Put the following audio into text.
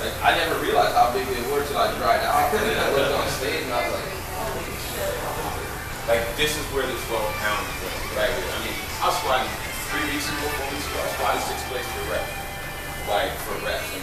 Like I never realized how big they were till I dried out. And then I looked on stage and I was like, Like this is where the 12 pounds went. right here. I mean, I was squatting three weeks ago, four weeks ago, I was squatting six plates for rep. Like for reps. And